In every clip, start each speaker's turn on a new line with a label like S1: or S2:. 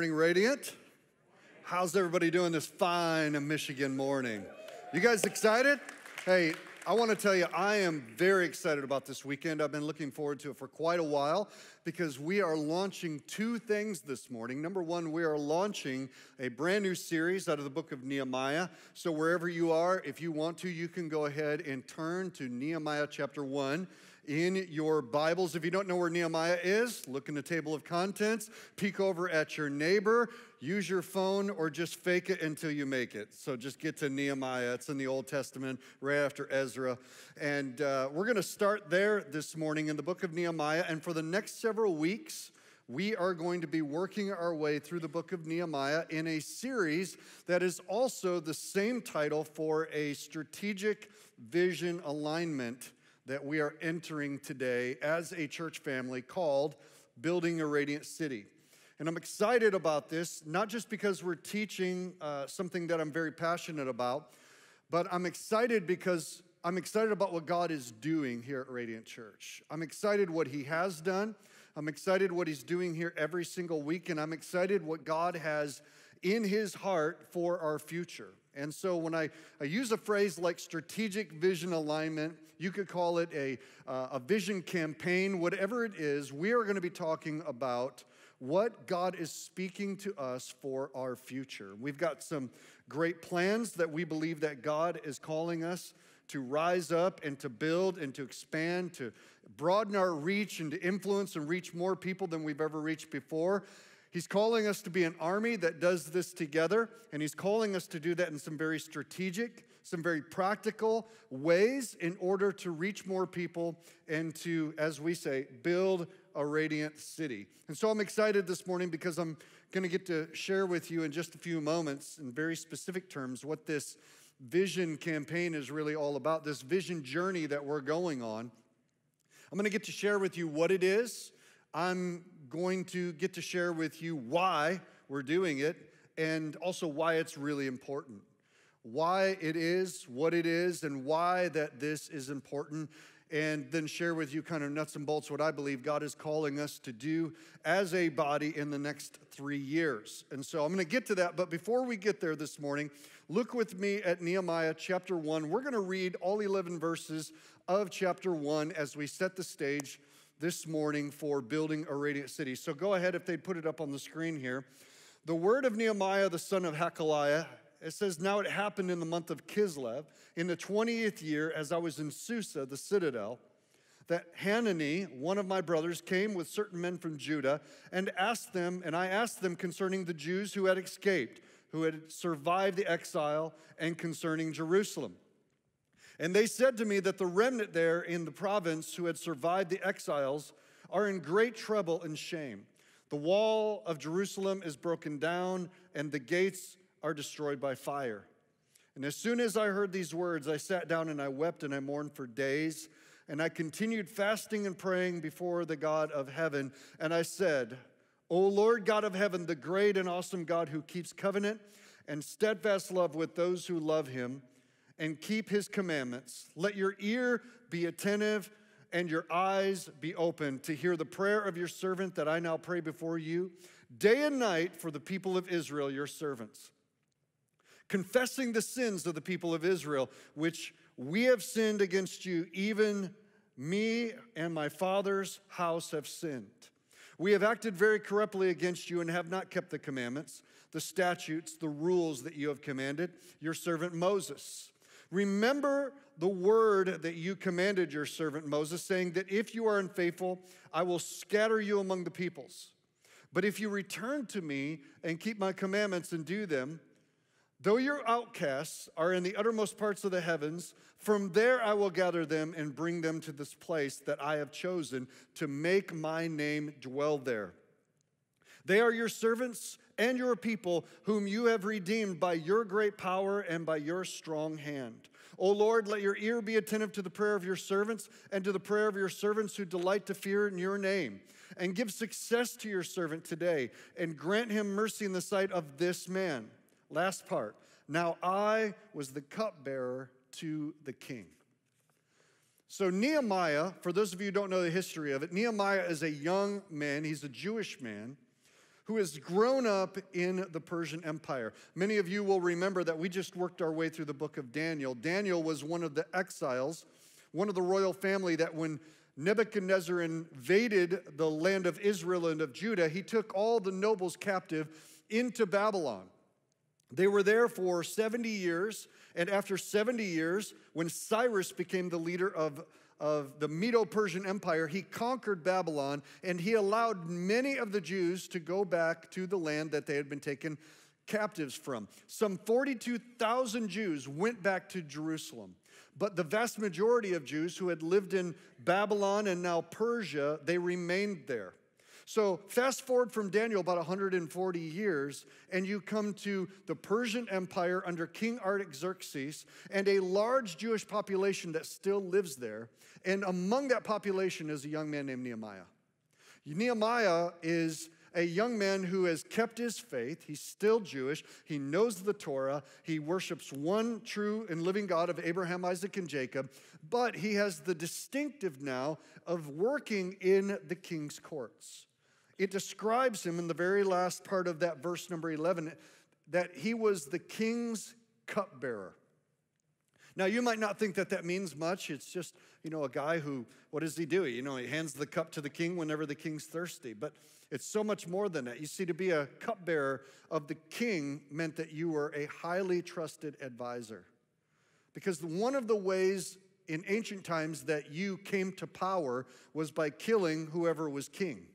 S1: Morning, Radiant. How's everybody doing this fine Michigan morning? You guys excited? Hey, I want to tell you, I am very excited about this weekend. I've been looking forward to it for quite a while because we are launching two things this morning. Number one, we are launching a brand new series out of the book of Nehemiah. So, wherever you are, if you want to, you can go ahead and turn to Nehemiah chapter 1 in your Bibles. If you don't know where Nehemiah is, look in the table of contents, peek over at your neighbor, use your phone, or just fake it until you make it. So just get to Nehemiah. It's in the Old Testament, right after Ezra. And uh, we're going to start there this morning in the book of Nehemiah. And for the next several weeks, we are going to be working our way through the book of Nehemiah in a series that is also the same title for a strategic vision alignment that we are entering today as a church family called Building a Radiant City. And I'm excited about this, not just because we're teaching uh, something that I'm very passionate about, but I'm excited because I'm excited about what God is doing here at Radiant Church. I'm excited what He has done. I'm excited what He's doing here every single week, and I'm excited what God has in His heart for our future. And so when I, I use a phrase like strategic vision alignment, you could call it a, uh, a vision campaign, whatever it is, we are going to be talking about what God is speaking to us for our future. We've got some great plans that we believe that God is calling us to rise up and to build and to expand, to broaden our reach and to influence and reach more people than we've ever reached before. He's calling us to be an army that does this together, and He's calling us to do that in some very strategic, some very practical ways in order to reach more people and to, as we say, build a radiant city. And so I'm excited this morning because I'm going to get to share with you in just a few moments, in very specific terms, what this vision campaign is really all about, this vision journey that we're going on. I'm going to get to share with you what it is. I'm going to get to share with you why we're doing it and also why it's really important. Why it is, what it is, and why that this is important and then share with you kind of nuts and bolts what I believe God is calling us to do as a body in the next three years. And so I'm going to get to that. But before we get there this morning, look with me at Nehemiah chapter 1. We're going to read all 11 verses of chapter 1 as we set the stage this morning for building a radiant city. So go ahead if they'd put it up on the screen here. The word of Nehemiah, the son of Hacaliah, it says, Now it happened in the month of Chislev, in the 20th year, as I was in Susa, the citadel, that Hanani, one of my brothers, came with certain men from Judah and asked them, and I asked them concerning the Jews who had escaped, who had survived the exile, and concerning Jerusalem. And they said to me that the remnant there in the province who had survived the exiles are in great trouble and shame. The wall of Jerusalem is broken down, and the gates are destroyed by fire. And as soon as I heard these words, I sat down and I wept and I mourned for days. And I continued fasting and praying before the God of heaven. And I said, O Lord God of heaven, the great and awesome God who keeps covenant and steadfast love with those who love him and keep his commandments. Let your ear be attentive and your eyes be open to hear the prayer of your servant that I now pray before you, day and night for the people of Israel, your servants. Confessing the sins of the people of Israel, which we have sinned against you, even me and my father's house have sinned. We have acted very corruptly against you and have not kept the commandments, the statutes, the rules that you have commanded your servant Moses. Remember the word that you commanded your servant Moses, saying that if you are unfaithful, I will scatter you among the peoples. But if you return to me and keep my commandments and do them, though your outcasts are in the uttermost parts of the heavens, from there I will gather them and bring them to this place that I have chosen to make my name dwell there. They are your servants and your people, whom you have redeemed by your great power and by your strong hand. O Lord, let your ear be attentive to the prayer of your servants and to the prayer of your servants who delight to fear in your name. And give success to your servant today and grant him mercy in the sight of this man. Last part. Now I was the cupbearer to the king. So, Nehemiah, for those of you who don't know the history of it, Nehemiah is a young man, he's a Jewish man who has grown up in the Persian Empire. Many of you will remember that we just worked our way through the book of Daniel. Daniel was one of the exiles, one of the royal family that when Nebuchadnezzar invaded the land of Israel and of Judah, he took all the nobles captive into Babylon. They were there for 70 years, and after 70 years, when Cyrus became the leader of, of the Medo Persian Empire, he conquered Babylon and he allowed many of the Jews to go back to the land that they had been taken captives from. Some 42,000 Jews went back to Jerusalem. But the vast majority of Jews who had lived in Babylon and now Persia, they remained there. So, fast forward from Daniel about 140 years, and you come to the Persian Empire under King Artaxerxes and a large Jewish population that still lives there. And among that population is a young man named Nehemiah. Nehemiah is a young man who has kept his faith. He's still Jewish. He knows the Torah. He worships one true and living God of Abraham, Isaac, and Jacob. But he has the distinctive now of working in the king's courts. It describes him in the very last part of that verse number 11 that he was the king's cupbearer. Now, you might not think that that means much. It's just, you know, a guy who, what does he do? You know, he hands the cup to the king whenever the king's thirsty. But it's so much more than that. You see, to be a cupbearer of the king meant that you were a highly trusted advisor. Because one of the ways in ancient times that you came to power was by killing whoever was king.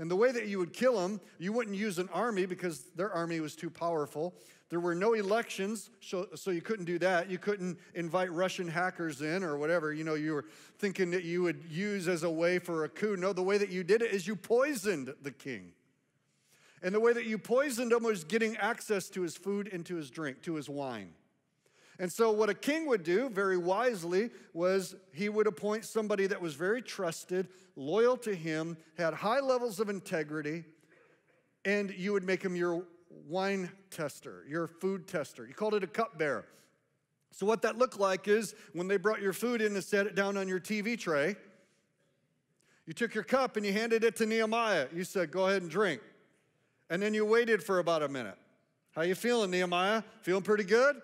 S1: And the way that you would kill them, you wouldn't use an army because their army was too powerful. There were no elections, so, so you couldn't do that. You couldn't invite Russian hackers in or whatever, you know, you were thinking that you would use as a way for a coup. No, the way that you did it is you poisoned the king. And the way that you poisoned him was getting access to his food and to his drink, to his wine. And so, what a king would do very wisely was he would appoint somebody that was very trusted, loyal to him, had high levels of integrity, and you would make him your wine tester, your food tester. You called it a cupbearer. So, what that looked like is when they brought your food in and set it down on your TV tray, you took your cup and you handed it to Nehemiah. You said, Go ahead and drink. And then you waited for about a minute. How you feeling, Nehemiah? Feeling pretty good?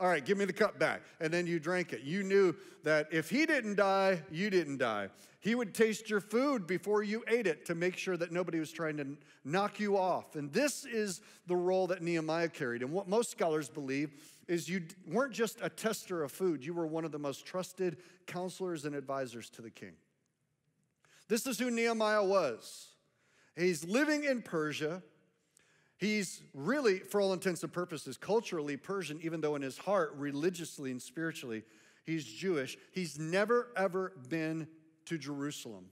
S1: All right, give me the cup back. And then you drank it. You knew that if he didn't die, you didn't die. He would taste your food before you ate it to make sure that nobody was trying to knock you off. And this is the role that Nehemiah carried. And what most scholars believe is you weren't just a tester of food, you were one of the most trusted counselors and advisors to the king. This is who Nehemiah was. He's living in Persia. He's really, for all intents and purposes, culturally Persian, even though in his heart, religiously and spiritually, he's Jewish. He's never, ever been to Jerusalem.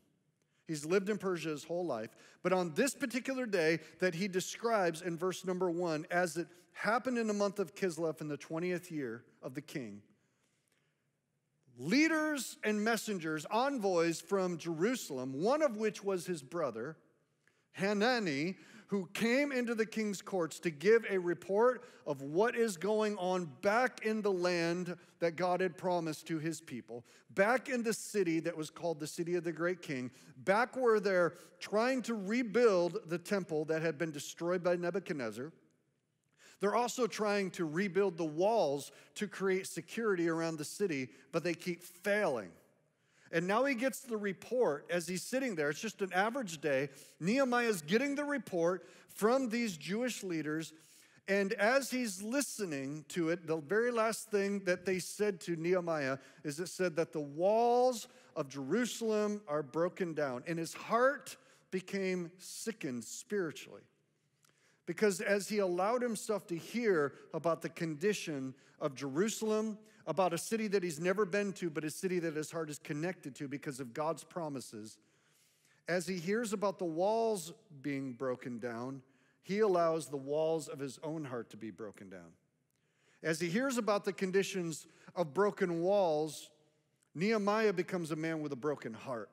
S1: He's lived in Persia his whole life. But on this particular day that he describes in verse number one, as it happened in the month of Chislev in the 20th year of the king, leaders and messengers, envoys from Jerusalem, one of which was his brother, Hanani, who came into the king's courts to give a report of what is going on back in the land that God had promised to his people, back in the city that was called the city of the great king, back where they're trying to rebuild the temple that had been destroyed by Nebuchadnezzar. They're also trying to rebuild the walls to create security around the city, but they keep failing. And now he gets the report as he's sitting there. It's just an average day. Nehemiah is getting the report from these Jewish leaders. And as he's listening to it, the very last thing that they said to Nehemiah is it said that the walls of Jerusalem are broken down. And his heart became sickened spiritually. Because as he allowed himself to hear about the condition of Jerusalem about a city that he's never been to, but a city that his heart is connected to because of God's promises. As he hears about the walls being broken down, he allows the walls of his own heart to be broken down. As he hears about the conditions of broken walls, Nehemiah becomes a man with a broken heart.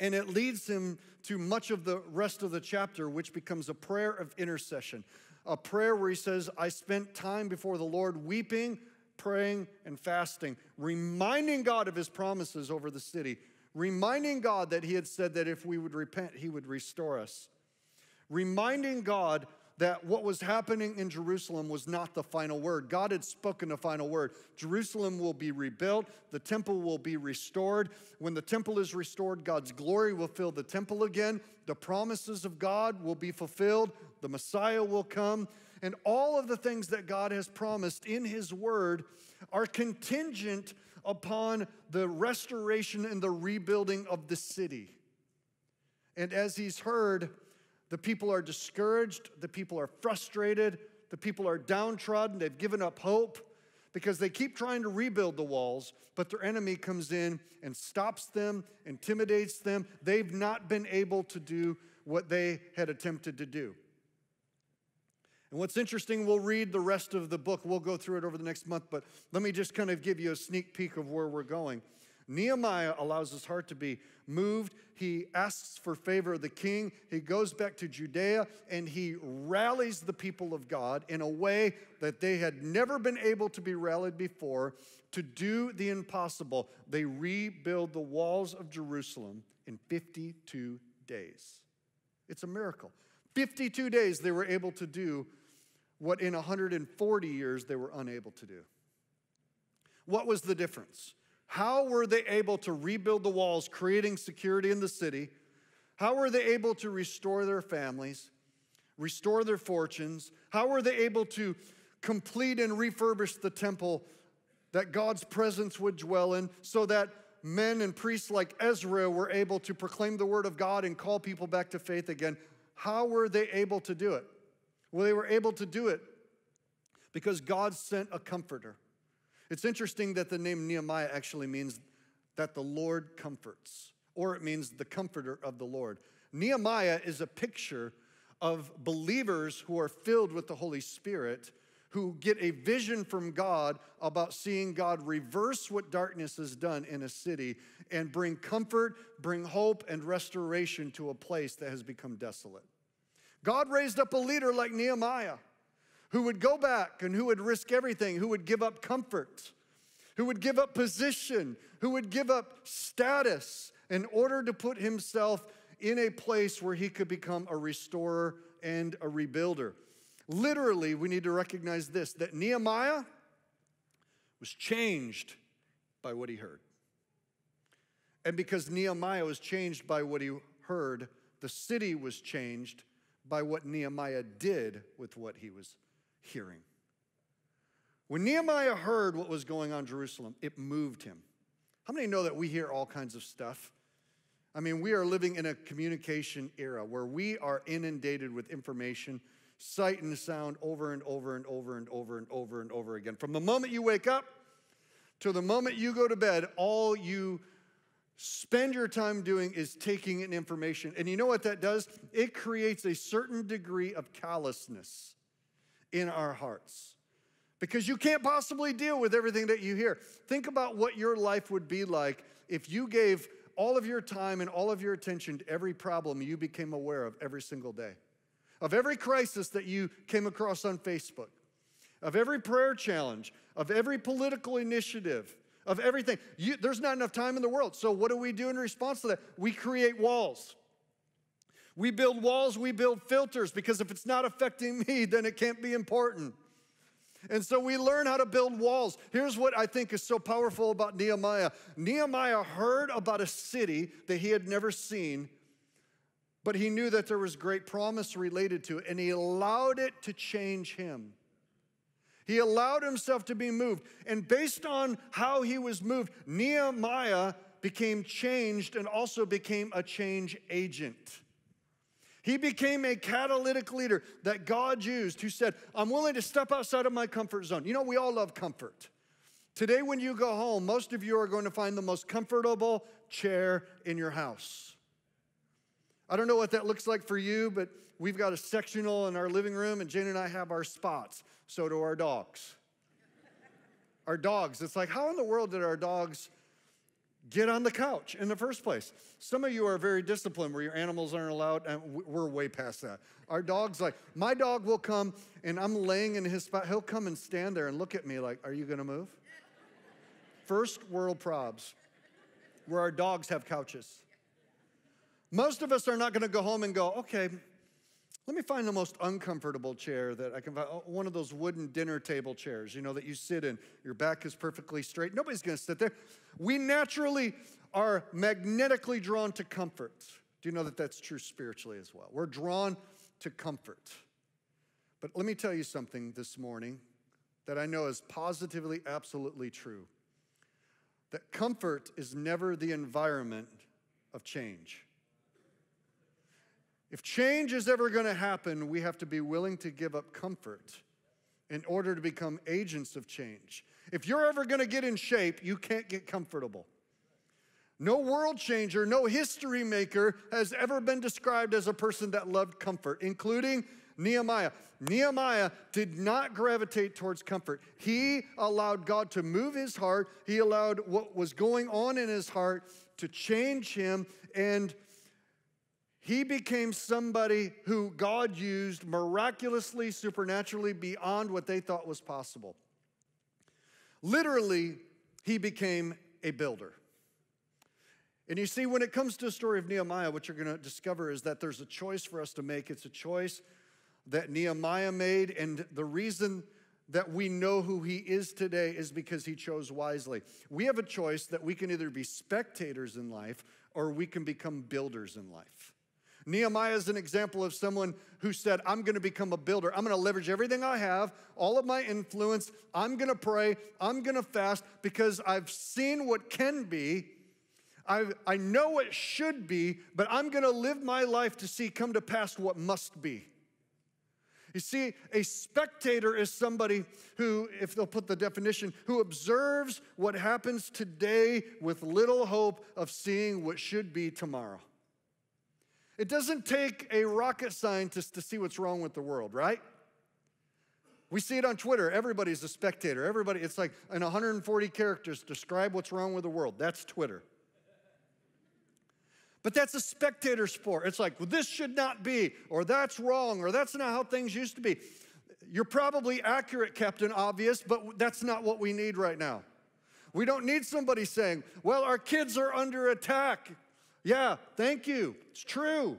S1: And it leads him to much of the rest of the chapter, which becomes a prayer of intercession. A prayer where he says, I spent time before the Lord weeping, praying, and fasting, reminding God of his promises over the city, reminding God that he had said that if we would repent, he would restore us, reminding God that what was happening in Jerusalem was not the final word. God had spoken the final word. Jerusalem will be rebuilt, the temple will be restored. When the temple is restored, God's glory will fill the temple again. The promises of God will be fulfilled, the Messiah will come, and all of the things that God has promised in His word are contingent upon the restoration and the rebuilding of the city. And as He's heard, the people are discouraged, the people are frustrated, the people are downtrodden, they've given up hope because they keep trying to rebuild the walls, but their enemy comes in and stops them, intimidates them. They've not been able to do what they had attempted to do. And what's interesting, we'll read the rest of the book. We'll go through it over the next month, but let me just kind of give you a sneak peek of where we're going. Nehemiah allows his heart to be moved. He asks for favor of the king. He goes back to Judea and he rallies the people of God in a way that they had never been able to be rallied before to do the impossible. They rebuild the walls of Jerusalem in 52 days. It's a miracle. 52 days they were able to do what in 140 years they were unable to do. What was the difference? How were they able to rebuild the walls, creating security in the city? How were they able to restore their families, restore their fortunes? How were they able to complete and refurbish the temple that God's presence would dwell in so that men and priests like Ezra were able to proclaim the word of God and call people back to faith again? How were they able to do it? Well, they were able to do it because God sent a comforter. It's interesting that the name Nehemiah actually means that the Lord comforts, or it means the comforter of the Lord. Nehemiah is a picture of believers who are filled with the Holy Spirit who get a vision from God about seeing God reverse what darkness has done in a city and bring comfort, bring hope, and restoration to a place that has become desolate. God raised up a leader like Nehemiah who would go back and who would risk everything, who would give up comfort, who would give up position, who would give up status in order to put himself in a place where he could become a restorer and a rebuilder. Literally, we need to recognize this that Nehemiah was changed by what he heard. And because Nehemiah was changed by what he heard, the city was changed by what Nehemiah did with what he was hearing. When Nehemiah heard what was going on in Jerusalem, it moved him. How many know that we hear all kinds of stuff? I mean, we are living in a communication era where we are inundated with information, sight and sound over and over and over and over and over and over again. From the moment you wake up to the moment you go to bed, all you spend your time doing is taking in information. And you know what that does? It creates a certain degree of callousness in our hearts because you can't possibly deal with everything that you hear. Think about what your life would be like if you gave all of your time and all of your attention to every problem you became aware of every single day, of every crisis that you came across on Facebook, of every prayer challenge, of every political initiative, of everything. You, there's not enough time in the world. So, what do we do in response to that? We create walls. We build walls, we build filters, because if it's not affecting me, then it can't be important. And so we learn how to build walls. Here's what I think is so powerful about Nehemiah Nehemiah heard about a city that he had never seen, but he knew that there was great promise related to it, and he allowed it to change him. He allowed himself to be moved. And based on how he was moved, Nehemiah became changed and also became a change agent. He became a catalytic leader that God used who said, I'm willing to step outside of my comfort zone. You know, we all love comfort. Today, when you go home, most of you are going to find the most comfortable chair in your house. I don't know what that looks like for you, but we've got a sectional in our living room, and Jane and I have our spots. So do our dogs. our dogs, it's like, how in the world did our dogs get on the couch in the first place. Some of you are very disciplined where your animals aren't allowed, and we're way past that. Our dog's like, my dog will come and I'm laying in his spot. He'll come and stand there and look at me like, Are you gonna move? First world probs where our dogs have couches. Most of us are not gonna go home and go, Okay, Let me find the most uncomfortable chair that I can find. Oh, one of those wooden dinner table chairs, you know, that you sit in. Your back is perfectly straight. Nobody's going to sit there. We naturally are magnetically drawn to comfort. Do you know that that's true spiritually as well? We're drawn to comfort. But let me tell you something this morning that I know is positively, absolutely true that comfort is never the environment of change. If change is ever going to happen, we have to be willing to give up comfort in order to become agents of change. If you're ever going to get in shape, you can't get comfortable. No world changer, no history maker has ever been described as a person that loved comfort, including Nehemiah. Nehemiah did not gravitate towards comfort. He allowed God to move his heart, he allowed what was going on in his heart to change him, and he became somebody who God used miraculously, supernaturally beyond what they thought was possible. Literally, he became a builder. And you see, when it comes to the story of Nehemiah, what you're going to discover is that there's a choice for us to make. It's a choice that Nehemiah made. And the reason that we know who he is today is because he chose wisely. We have a choice that we can either be spectators in life or we can become builders in life. Nehemiah is an example of someone who said, I'm going to become a builder. I'm going to leverage everything I have, all of my influence. I'm going to pray. I'm going to fast because I've seen what can be. I, I know what should be, but I'm going to live my life to see come to pass what must be. You see, a spectator is somebody who, if they'll put the definition, who observes what happens today with little hope of seeing what should be tomorrow. It doesn't take a rocket scientist to see what's wrong with the world, right? We see it on Twitter. Everybody's a spectator. Everybody, it's like in 140 characters, describe what's wrong with the world. That's Twitter. But that's a spectator sport. It's like, well, this should not be, or that's wrong, or that's not how things used to be. You're probably accurate, Captain Obvious, but that's not what we need right now. We don't need somebody saying, well, our kids are under attack. Yeah, thank you. It's true.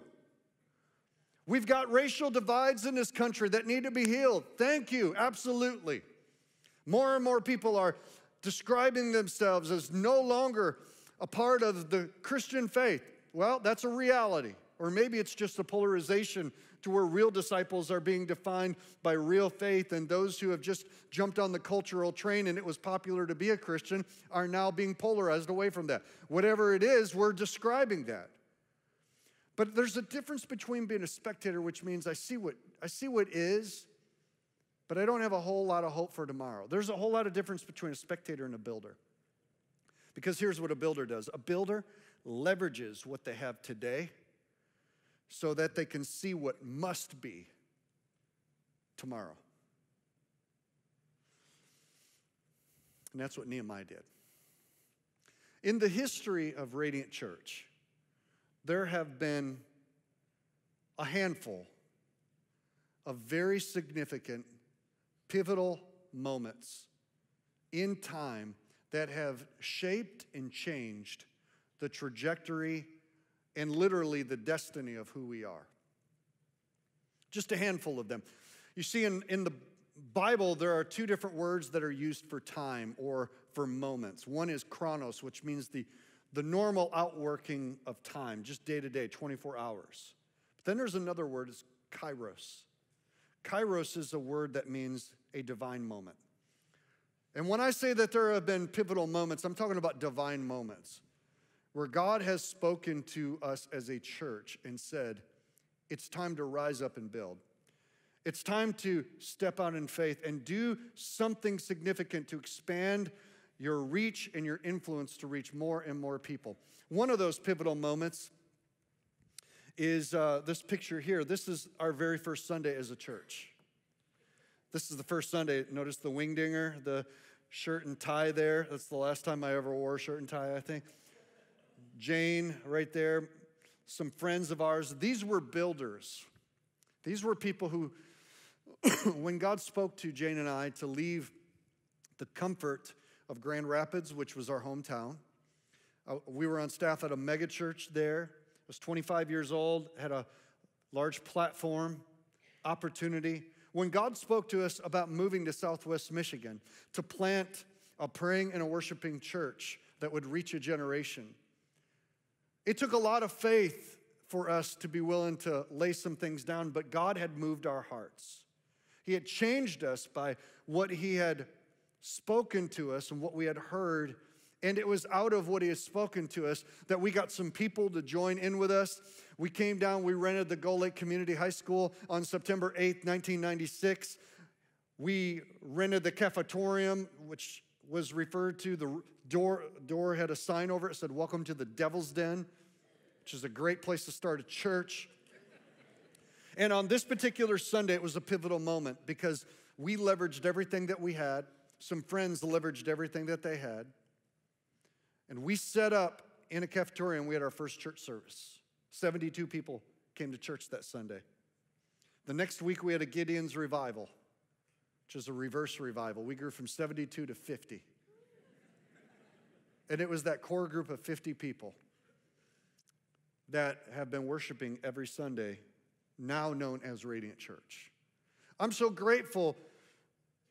S1: We've got racial divides in this country that need to be healed. Thank you, absolutely. More and more people are describing themselves as no longer a part of the Christian faith. Well, that's a reality. Or maybe it's just a polarization to where real disciples are being defined by real faith, and those who have just jumped on the cultural train and it was popular to be a Christian are now being polarized away from that. Whatever it is, we're describing that. But there's a difference between being a spectator, which means I see what I see what is, but I don't have a whole lot of hope for tomorrow. There's a whole lot of difference between a spectator and a builder. Because here's what a builder does. A builder leverages what they have today so that they can see what must be tomorrow. And that's what Nehemiah did. In the history of Radiant Church, there have been a handful of very significant, pivotal moments in time that have shaped and changed the trajectory, and literally the destiny of who we are. Just a handful of them. You see, in, in the Bible, there are two different words that are used for time or for moments. One is chronos, which means the, the normal outworking of time, just day to day, 24 hours. But then there's another word, it's kairos. Kairos is a word that means a divine moment. And when I say that there have been pivotal moments, I'm talking about divine moments where God has spoken to us as a church and said, it's time to rise up and build. It's time to step out in faith and do something significant to expand your reach and your influence to reach more and more people. One of those pivotal moments is uh, this picture here. This is our very first Sunday as a church. This is the first Sunday. Notice the wingdinger, the shirt and tie there. That's the last time I ever wore a shirt and tie, I think. Jane right there, some friends of ours. These were builders. These were people who, when God spoke to Jane and I to leave the comfort of Grand Rapids, which was our hometown, uh, we were on staff at a megachurch there. I was 25 years old, had a large platform, opportunity. When God spoke to us about moving to Southwest Michigan to plant a praying and a worshiping church that would reach a generation, it took a lot of faith for us to be willing to lay some things down, but God had moved our hearts. He had changed us by what He had spoken to us and what we had heard. And it was out of what He had spoken to us that we got some people to join in with us. We came down, we rented the Gull Lake Community High School on September 8th, 1996. We rented the cafetorium, which was referred to, the door, door had a sign over it said, Welcome to the Devil's Den, which is a great place to start a church. And on this particular Sunday, it was a pivotal moment because we leveraged everything that we had. Some friends leveraged everything that they had. And we set up in a cafeteria and we had our first church service. 72 people came to church that Sunday. The next week, we had a Gideon's revival, which is a reverse revival. We grew from 72 to 50. And it was that core group of 50 people that have been worshiping every Sunday, now known as Radiant Church. I'm so grateful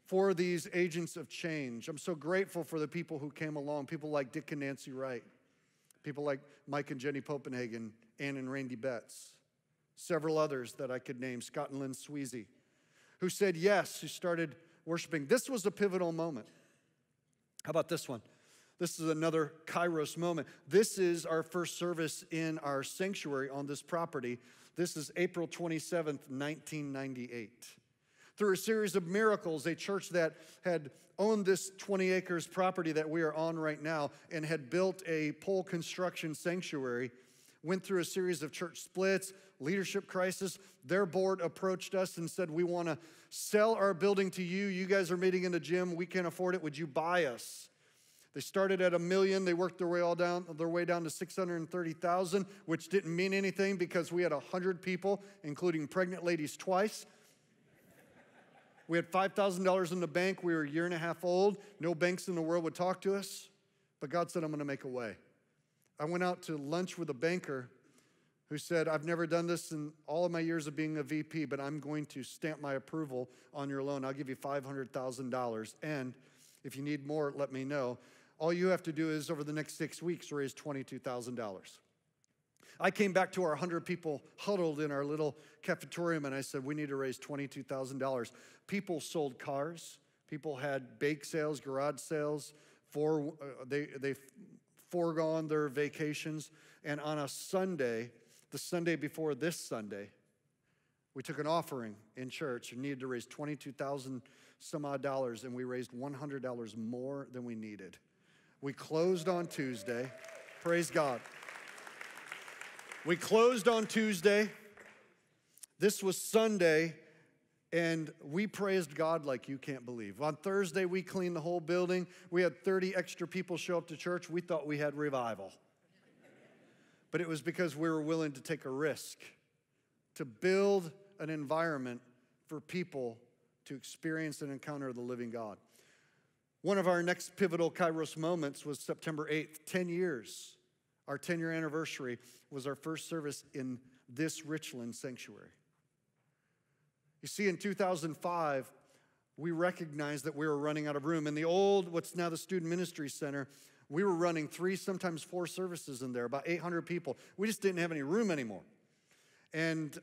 S1: for these agents of change. I'm so grateful for the people who came along, people like Dick and Nancy Wright, people like Mike and Jenny Popenhagen, Ann and Randy Betts, several others that I could name, Scott and Lynn Sweezy, who said yes, who started worshiping. This was a pivotal moment. How about this one? This is another Kairos moment. This is our first service in our sanctuary on this property. This is April 27th, 1998. Through a series of miracles, a church that had owned this 20 acres property that we are on right now and had built a pole construction sanctuary went through a series of church splits, leadership crisis. Their board approached us and said, We want to sell our building to you. You guys are meeting in a gym. We can't afford it. Would you buy us? They started at a million. They worked their way all down, their way down to 630,000, which didn't mean anything because we had 100 people, including pregnant ladies twice. We had $5,000 in the bank. We were a year and a half old. No banks in the world would talk to us. But God said, I'm going to make a way. I went out to lunch with a banker who said, I've never done this in all of my years of being a VP, but I'm going to stamp my approval on your loan. I'll give you $500,000. And if you need more, let me know. All you have to do is over the next six weeks raise $22,000. I came back to our 100 people huddled in our little cafetorium and I said, We need to raise $22,000. People sold cars, people had bake sales, garage sales, for, uh, they, they foregone their vacations. And on a Sunday, the Sunday before this Sunday, we took an offering in church and needed to raise 22,000 some odd dollars, and we raised $100 more than we needed. We closed on Tuesday. Praise God. We closed on Tuesday. This was Sunday, and we praised God like you can't believe. On Thursday, we cleaned the whole building. We had 30 extra people show up to church. We thought we had revival. But it was because we were willing to take a risk to build an environment for people to experience and encounter the living God. One of our next pivotal Kairos moments was September 8th, 10 years. Our 10 year anniversary was our first service in this Richland sanctuary. You see, in 2005, we recognized that we were running out of room. In the old, what's now the Student Ministry Center, we were running three, sometimes four services in there, about 800 people. We just didn't have any room anymore. And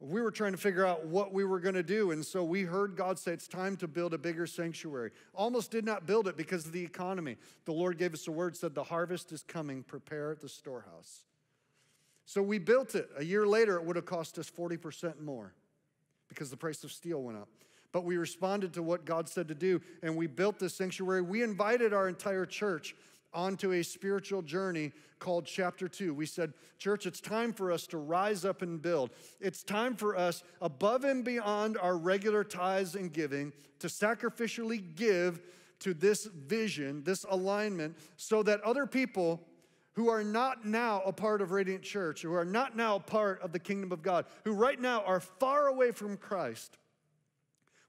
S1: we were trying to figure out what we were going to do. And so we heard God say, It's time to build a bigger sanctuary. Almost did not build it because of the economy. The Lord gave us a word, said, The harvest is coming, prepare the storehouse. So we built it. A year later, it would have cost us 40% more because the price of steel went up. But we responded to what God said to do, and we built this sanctuary. We invited our entire church onto a spiritual journey called chapter two. We said, Church, it's time for us to rise up and build. It's time for us, above and beyond our regular tithes and giving, to sacrificially give to this vision, this alignment, so that other people who are not now a part of Radiant Church, who are not now a part of the kingdom of God, who right now are far away from Christ,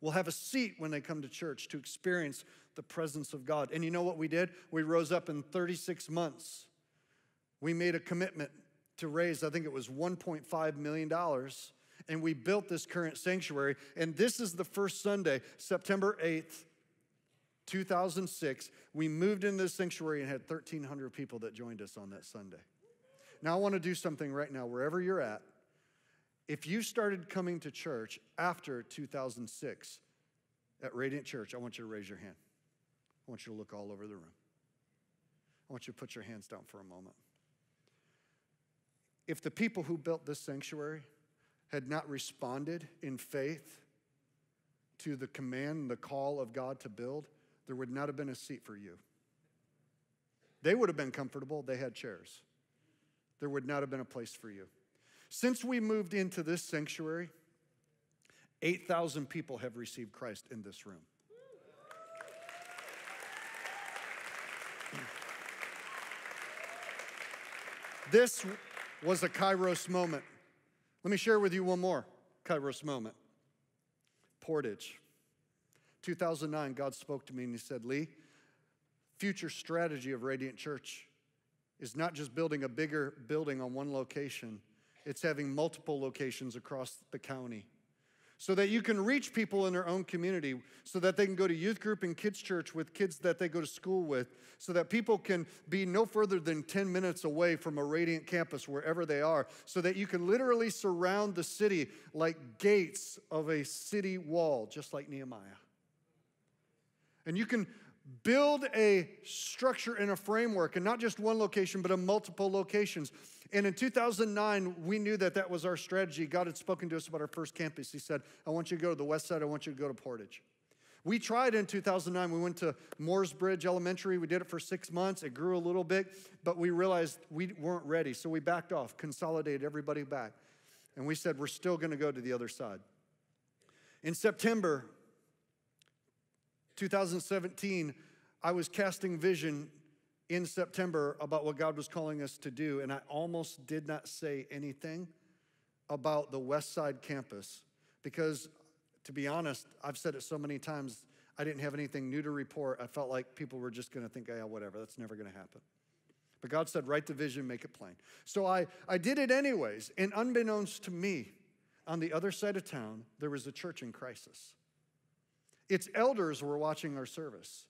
S1: will have a seat when they come to church to experience the presence of God. And you know what we did? We rose up in 36 months. We made a commitment to raise, I think it was $1.5 million. and we built this current sanctuary. And this is the first Sunday, September 8th, 2006. We moved into this sanctuary and had 1,300 people that joined us on that Sunday. Now, I want to do something right now, wherever you're at. If you started coming to church after 2006 at Radiant Church, I want you to raise your hand. I want you to look all over the room. I want you to put your hands down for a moment. If the people who built this sanctuary had not responded in faith to the command, the call of God to build, there would not have been a seat for you. They would have been comfortable, they had chairs. There would not have been a place for you. Since we moved into this sanctuary, 8,000 people have received Christ in this room. This was a Kairos moment. Let me share with you one more Kairos moment. Portage. 2009, God spoke to me and He said, Lee, future strategy of Radiant Church is not just building a bigger building on one location, it's having multiple locations across the county so that you can reach people in their own community, so that they can go to youth group and kids' church with kids that they go to school with, so that people can be no further than 10 minutes away from a radiant campus wherever they are, so that you can literally surround the city like gates of a city wall, just like Nehemiah. And you can build a structure and a framework, and not just one location, but in multiple locations. And in 2009, we knew that that was our strategy. God had spoken to us about our first campus. He said, I want you to go to the west side, I want you to go to Portage. We tried in 2009. We went to Moorsbridge Elementary. We did it for six months. It grew a little bit, but we realized we weren't ready. So we backed off, consolidated everybody back. And we said, we're still going to go to the other side. In September 2017, I was casting vision in September about what God was calling us to do, and I almost did not say anything about the West Side campus because, to be honest, I've said it so many times, I didn't have anything new to report. I felt like people were just going to think, oh, yeah, whatever, that's never going to happen. But God said, write the vision, make it plain. So I, I did it anyways, and unbeknownst to me, on the other side of town, there was a church in crisis. Its elders were watching our service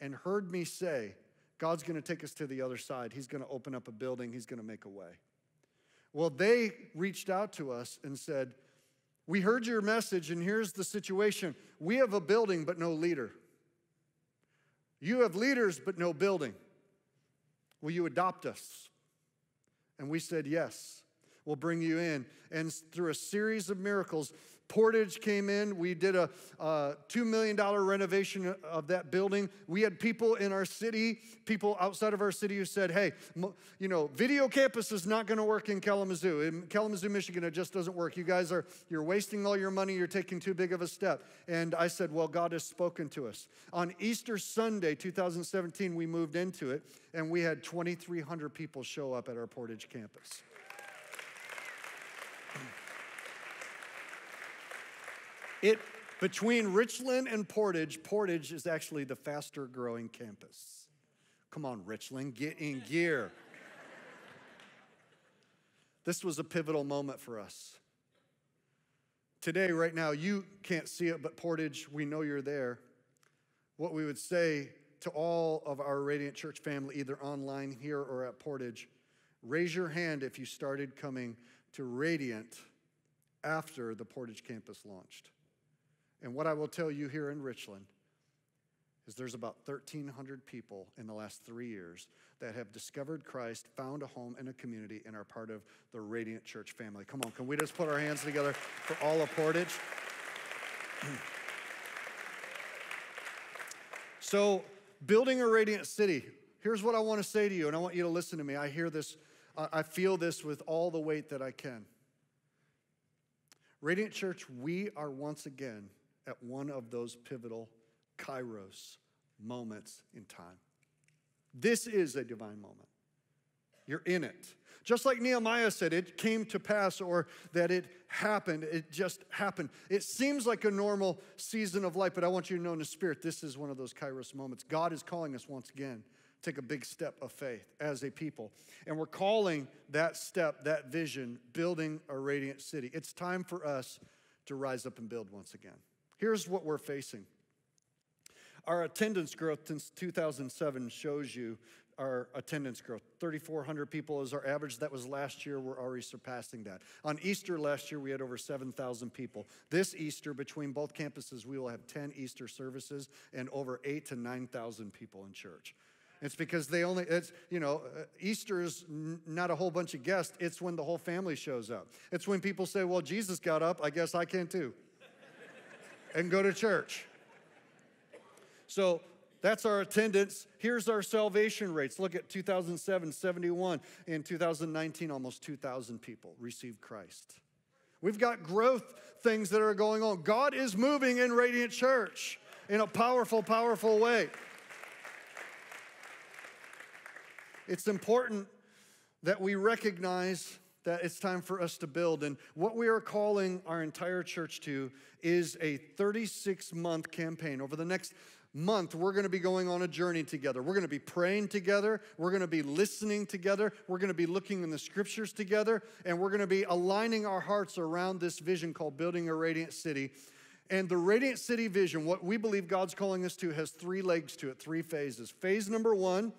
S1: and heard me say, God's going to take us to the other side. He's going to open up a building, He's going to make a way. Well, they reached out to us and said, We heard your message, and here's the situation. We have a building, but no leader. You have leaders, but no building. Will you adopt us? And we said, Yes, we'll bring you in. And through a series of miracles, Portage came in. We did a, a $2 million renovation of that building. We had people in our city, people outside of our city who said, hey, you know, video campus is not going to work in Kalamazoo. In Kalamazoo, Michigan, it just doesn't work. You guys are, you're wasting all your money. You're taking too big of a step. And I said, well, God has spoken to us. On Easter Sunday, 2017, we moved into it, and we had 2,300 people show up at our Portage campus. It, between Richland and Portage, Portage is actually the faster growing campus. Come on, Richland, get in gear. this was a pivotal moment for us. Today, right now, you can't see it, but Portage, we know you're there. What we would say to all of our Radiant Church family, either online here or at Portage, raise your hand if you started coming to Radiant after the Portage campus launched. And what I will tell you here in Richland is there's about 1,300 people in the last three years that have discovered Christ, found a home in a community, and are part of the Radiant Church family. Come on, can we just put our hands together for all of Portage? so, building a radiant city, here's what I want to say to you, and I want you to listen to me. I hear this, I feel this with all the weight that I can. Radiant Church, we are once again at one of those pivotal kairos moments in time. This is a divine moment. You're in it. Just like Nehemiah said, it came to pass or that it happened. It just happened. It seems like a normal season of life, but I want you to know in the spirit, this is one of those kairos moments. God is calling us once again take a big step of faith as a people. And we're calling that step, that vision, building a radiant city. It's time for us to rise up and build once again. Here's what we're facing. Our attendance growth since 2007 shows you our attendance growth. 3,400 people is our average. That was last year. We're already surpassing that. On Easter last year, we had over 7,000 people. This Easter, between both campuses, we will have 10 Easter services and over 8 to 9,000 people in church. It's because they only, it's, you know, uh, Easter is not a whole bunch of guests. It's when the whole family shows up. It's when people say, well, Jesus got up. I guess I can too. And go to church. So that's our attendance. Here's our salvation rates. Look at 2007, 71. In 2019, almost 2,000 people received Christ. We've got growth things that are going on. God is moving in Radiant Church in a powerful, powerful way. It's important that we recognize that it's time for us to build. And what we are calling our entire church to is a 36 month campaign. Over the next month, we're going to be going on a journey together. We're going to be praying together. We're going to be listening together. We're going to be looking in the scriptures together. And we're going to be aligning our hearts around this vision called building a radiant city. And the radiant city vision, what we believe God's calling us to, has three legs to it, three phases. Phase number one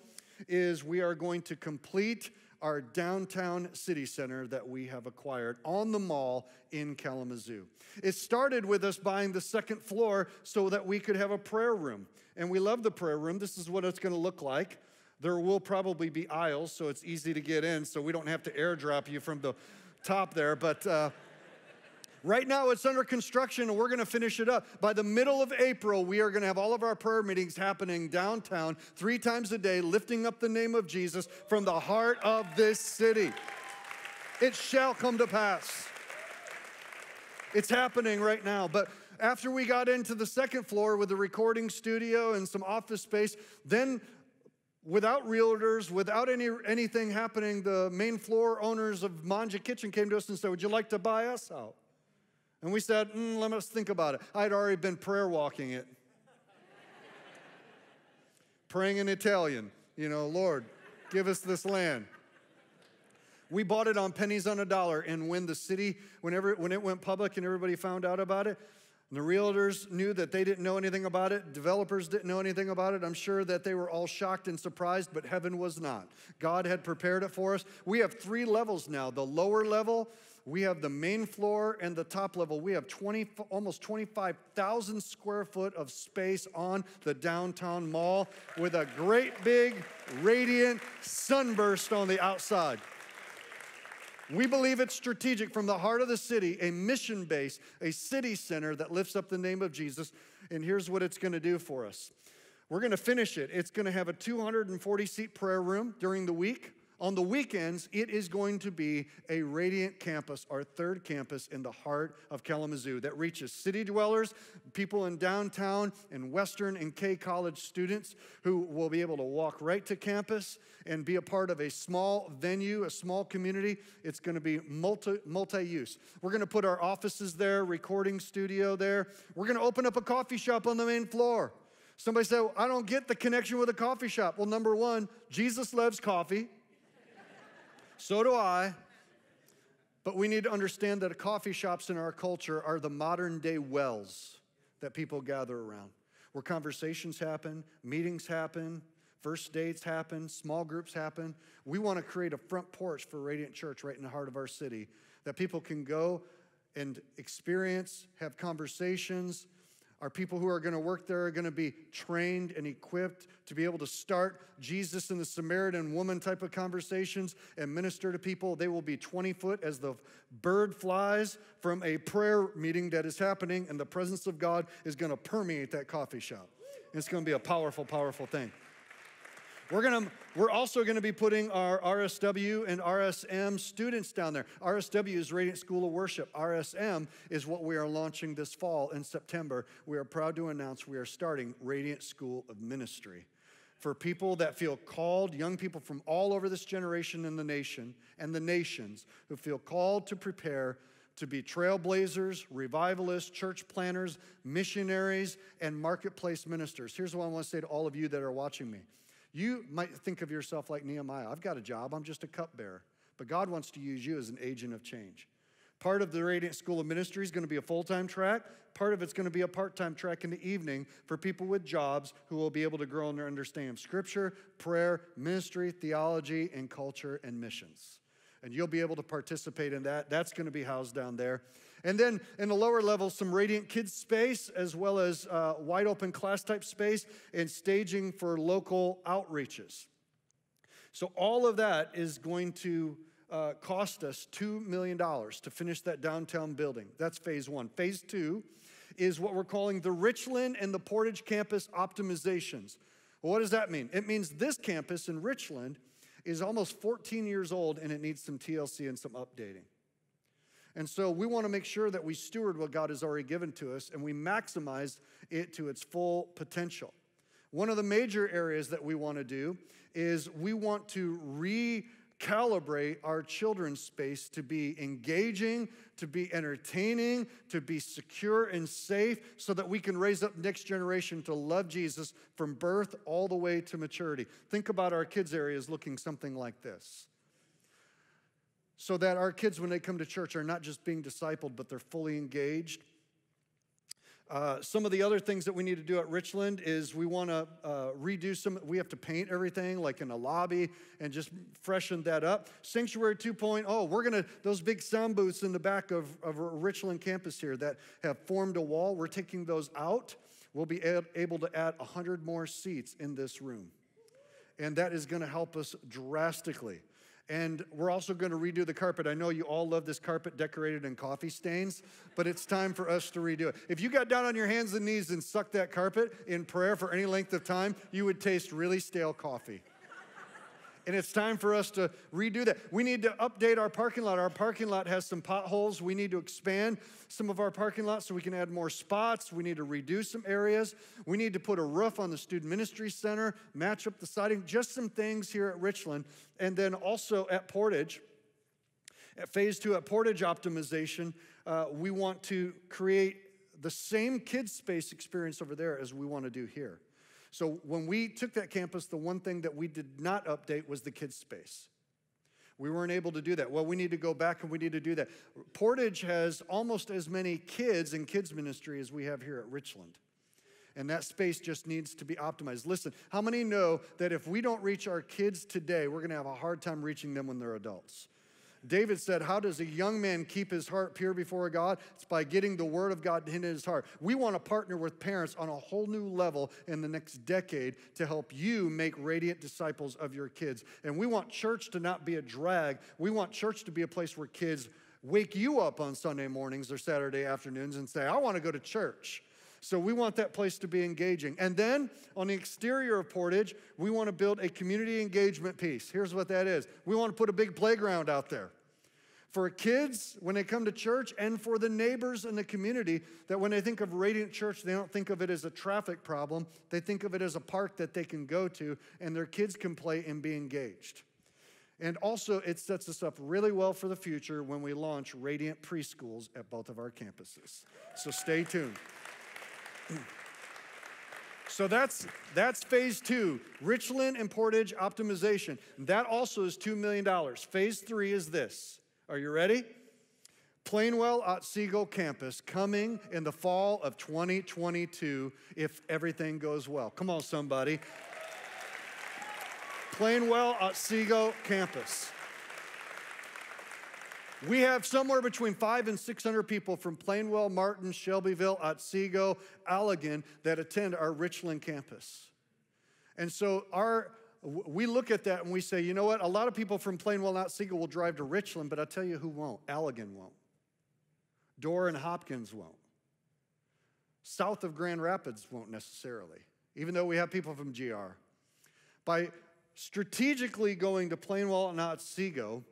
S1: is we are going to complete our downtown city center that we have acquired on the mall in Kalamazoo. It started with us buying the second floor so that we could have a prayer room. And we love the prayer room. This is what it's going to look like. There will probably be aisles, so it's easy to get in, so we don't have to airdrop you from the top there. But uh, Right now, it's under construction and we're going to finish it up. By the middle of April, we are going to have all of our prayer meetings happening downtown three times a day, lifting up the name of Jesus from the heart of this city. It shall come to pass. It's happening right now. But after we got into the second floor with the recording studio and some office space, then without realtors, without any, anything happening, the main floor owners of Manja Kitchen came to us and said, Would you like to buy us out? And we said, mm, let us think about it. I'd already been prayer walking it, praying in Italian, you know, Lord, give us this land. We bought it on pennies on a dollar, and when the city, whenever when it went public and everybody found out about it, the realtors knew that they didn't know anything about it. Developers didn't know anything about it. I'm sure that they were all shocked and surprised, but heaven was not. God had prepared it for us. We have three levels now. The lower level we have the main floor and the top level. We have 20, almost 25,000 square foot of space on the downtown mall with a great big radiant sunburst on the outside. We believe it's strategic from the heart of the city, a mission base, a city center that lifts up the name of Jesus. And here's what it's going to do for us. We're going to finish it. It's going to have a 240 seat prayer room during the week. On the weekends, it is going to be a radiant campus, our third campus in the heart of Kalamazoo that reaches city dwellers, people in downtown, and Western and K College students who will be able to walk right to campus and be a part of a small venue, a small community. It's going to be multi, multi-use. We're going to put our offices there, recording studio there. We're going to open up a coffee shop on the main floor. Somebody said, well, I don't get the connection with a coffee shop. Well, number one, Jesus loves coffee. So do I. But we need to understand that coffee shops in our culture are the modern day wells that people gather around, where conversations happen, meetings happen, first dates happen, small groups happen. We want to create a front porch for Radiant Church right in the heart of our city that people can go and experience, have conversations, our people who are going to work there are going to be trained and equipped to be able to start Jesus and the Samaritan woman type of conversations and minister to people. They will be 20 foot as the bird flies from a prayer meeting that is happening, and the presence of God is going to permeate that coffee shop. It's going to be a powerful, powerful thing. We're, gonna, we're also going to be putting our RSW and RSM students down there. RSW is Radiant School of Worship. RSM is what we are launching this fall in September. We are proud to announce we are starting Radiant School of Ministry for people that feel called, young people from all over this generation and the nation and the nations who feel called to prepare to be trailblazers, revivalists, church planners, missionaries, and marketplace ministers. Here's what I want to say to all of you that are watching me You might think of yourself like Nehemiah I've got a job, I'm just a cupbearer. But God wants to use you as an agent of change. Part of the Radiant School of Ministry is going to be a full time track. Part of it's going to be a part time track in the evening for people with jobs who will be able to grow in their understanding of Scripture, prayer, ministry, theology, and culture and missions. And you'll be able to participate in that. That's going to be housed down there. And then in the lower level, some Radiant Kids space, as well as uh, wide open class type space and staging for local outreaches. So all of that is going to uh, cost us $2 million to finish that downtown building. That's phase one. Phase two is what we're calling the Richland and the Portage campus optimizations. Well, what does that mean? It means this campus in Richland is almost 14 years old and it needs some TLC and some updating. And so we want to make sure that we steward what God has already given to us and we maximize it to its full potential. One of the major areas that we want to do is we want to recalibrate our children's space to be engaging, to be entertaining, to be secure and safe, so that we can raise up next generation to love Jesus from birth all the way to maturity. Think about our kids' areas looking something like this. So that our kids, when they come to church, are not just being discipled, but they're fully engaged uh, some of the other things that we need to do at Richland is we want to uh, redo some, we have to paint everything like in the lobby and just freshen that up. Sanctuary 2.0, we're going to, those big sound booths in the back of, of Richland campus here that have formed a wall, we're taking those out. We'll be able to add 100 more seats in this room. And that is going to help us drastically. And we're also going to redo the carpet. I know you all love this carpet decorated in coffee stains, but it's time for us to redo it. If you got down on your hands and knees and sucked that carpet in prayer for any length of time, you would taste really stale coffee and it's time for us to redo that. We need to update our parking lot. Our parking lot has some potholes. We need to expand some of our parking lots so we can add more spots. We need to redo some areas. We need to put a roof on the Student Ministry Center, match up the siding, just some things here at Richland. And then also at Portage, at phase two, at Portage Optimization, uh, we want to create the same kids space experience over there as we want to do here. So when we took that campus, the one thing that we did not update was the kids' space. We weren't able to do that. Well, we need to go back and we need to do that. Portage has almost as many kids in kids' ministry as we have here at Richland. And that space just needs to be optimized. Listen, how many know that if we don't reach our kids today, we're going to have a hard time reaching them when they're adults? David said, How does a young man keep his heart pure before God? It's by getting the word of God in his heart. We want to partner with parents on a whole new level in the next decade to help you make radiant disciples of your kids. And we want church to not be a drag. We want church to be a place where kids wake you up on Sunday mornings or Saturday afternoons and say, I want to go to church. So we want that place to be engaging. And then on the exterior of Portage, we want to build a community engagement piece. Here's what that is we want to put a big playground out there for kids when they come to church and for the neighbors in the community that when they think of Radiant Church, they don't think of it as a traffic problem. They think of it as a park that they can go to and their kids can play and be engaged. And also, it sets us up really well for the future when we launch Radiant Preschools at both of our campuses. So stay tuned. So that's that's phase two, Richland and Portage optimization. That also is $2 million. Phase three is this. Are you ready? Plainwell Otsego campus coming in the fall of 2022 if everything goes well. Come on, somebody. Plainwell Otsego campus. We have somewhere between five and 600 people from Plainwell, Martin, Shelbyville, Otsego, Allegan that attend our Richland campus. And so our we look at that and we say, you know what? A lot of people from Plainwell, Otsego, will drive to Richland, but I'll tell you who won't. Allegan won't. Dorr and Hopkins won't. South of Grand Rapids won't necessarily, even though we have people from GR. By strategically going to Plainwell and Otsego,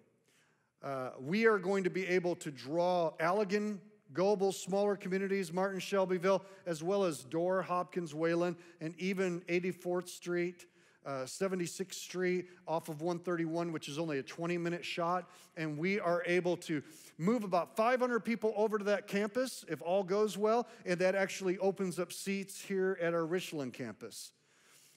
S1: uh, we are going to be able to draw Allegan, Goble, smaller communities, Martin, Shelbyville, as well as Dorr, Hopkins, Wayland, and even 84th Street uh, 76th Street off of 131, which is only a 20 minute shot. And we are able to move about 500 people over to that campus if all goes well. And that actually opens up seats here at our Richland campus.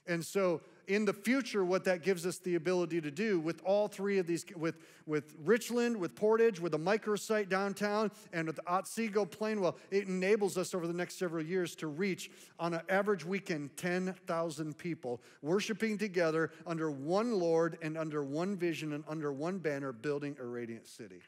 S1: And so in the future, what that gives us the ability to do with all three of these, with, with Richland, with Portage, with a microsite downtown, and with Otsego Plainwell, it enables us over the next several years to reach, on an average weekend, 10,000 people worshiping together under one Lord and under one vision and under one banner, building a radiant city.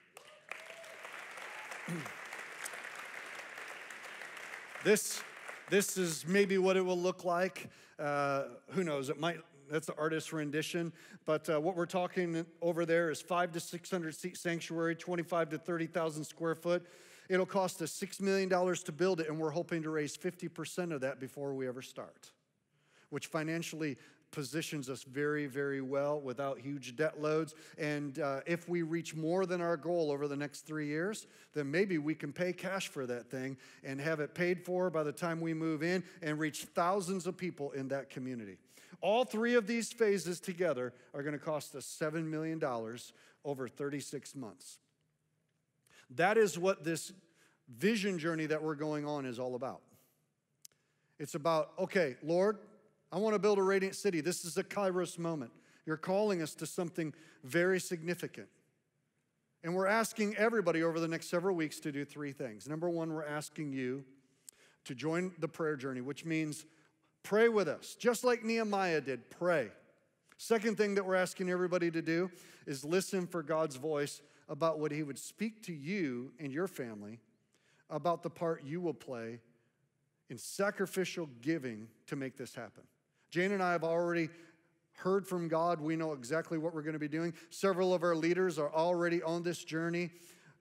S1: this, this is maybe what it will look like. Uh, who knows? It might. That's the artist's rendition. But uh, what we're talking over there is five to 600 seat sanctuary, 25 to 30,000 square foot. It'll cost us $6 million to build it, and we're hoping to raise 50% of that before we ever start, which financially positions us very, very well without huge debt loads. And uh, if we reach more than our goal over the next three years, then maybe we can pay cash for that thing and have it paid for by the time we move in and reach thousands of people in that community. All three of these phases together are going to cost us $7 million over 36 months. That is what this vision journey that we're going on is all about. It's about, okay, Lord, I want to build a radiant city. This is a kairos moment. You're calling us to something very significant. And we're asking everybody over the next several weeks to do three things. Number one, we're asking you to join the prayer journey, which means pray with us, just like Nehemiah did, pray. Second thing that we're asking everybody to do is listen for God's voice about what He would speak to you and your family about the part you will play in sacrificial giving to make this happen. Jane and I have already heard from God. We know exactly what we're going to be doing. Several of our leaders are already on this journey.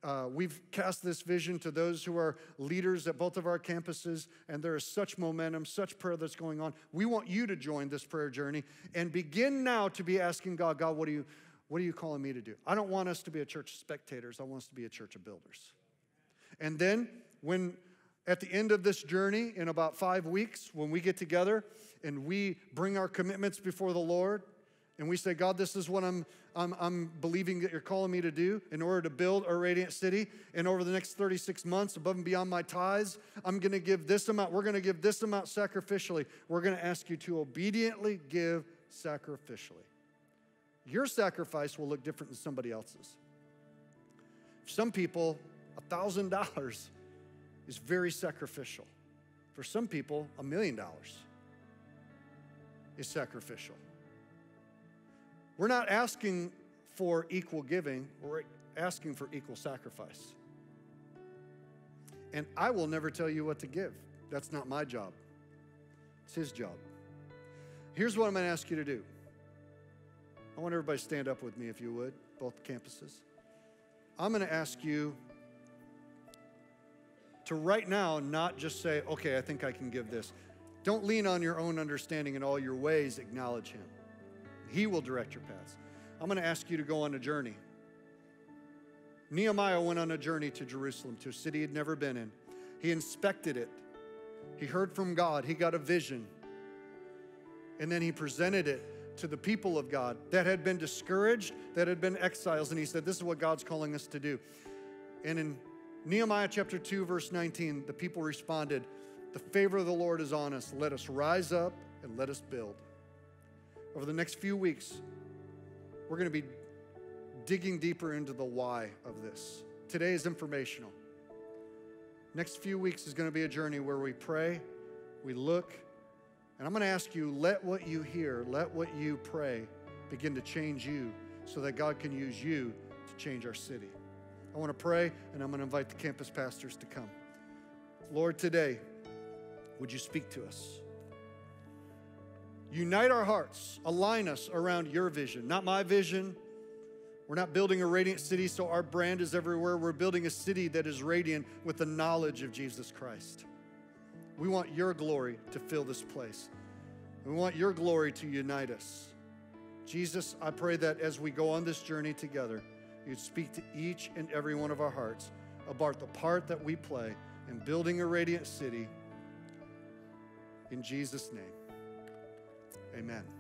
S1: Uh, we've cast this vision to those who are leaders at both of our campuses, and there is such momentum, such prayer that's going on. We want you to join this prayer journey and begin now to be asking God, God, what are you, what are you calling me to do? I don't want us to be a church of spectators. I want us to be a church of builders. And then when at the end of this journey, in about five weeks, when we get together and we bring our commitments before the Lord and we say, God, this is what I'm, I'm, I'm believing that you're calling me to do in order to build a radiant city. And over the next 36 months, above and beyond my tithes, I'm going to give this amount. We're going to give this amount sacrificially. We're going to ask you to obediently give sacrificially. Your sacrifice will look different than somebody else's. For some people, $1,000 is very sacrificial. For some people, a million dollars is sacrificial. We're not asking for equal giving, we're asking for equal sacrifice. And I will never tell you what to give. That's not my job, it's His job. Here's what I'm going to ask you to do. I want everybody to stand up with me if you would, both campuses. I'm going to ask you to right now not just say, okay, I think I can give this. Don't lean on your own understanding in all your ways, acknowledge Him. He will direct your paths. I'm going to ask you to go on a journey. Nehemiah went on a journey to Jerusalem, to a city he'd never been in. He inspected it, he heard from God, he got a vision, and then he presented it to the people of God that had been discouraged, that had been exiles, and he said, This is what God's calling us to do. And in Nehemiah chapter 2, verse 19, the people responded, The favor of the Lord is on us. Let us rise up and let us build. Over the next few weeks, we're going to be digging deeper into the why of this. Today is informational. Next few weeks is going to be a journey where we pray, we look, and I'm going to ask you let what you hear, let what you pray begin to change you so that God can use you to change our city. I want to pray, and I'm going to invite the campus pastors to come. Lord, today, would you speak to us? Unite our hearts, align us around your vision, not my vision. We're not building a radiant city so our brand is everywhere. We're building a city that is radiant with the knowledge of Jesus Christ. We want your glory to fill this place. We want your glory to unite us. Jesus, I pray that as we go on this journey together, you'd speak to each and every one of our hearts about the part that we play in building a radiant city. In Jesus' name, amen.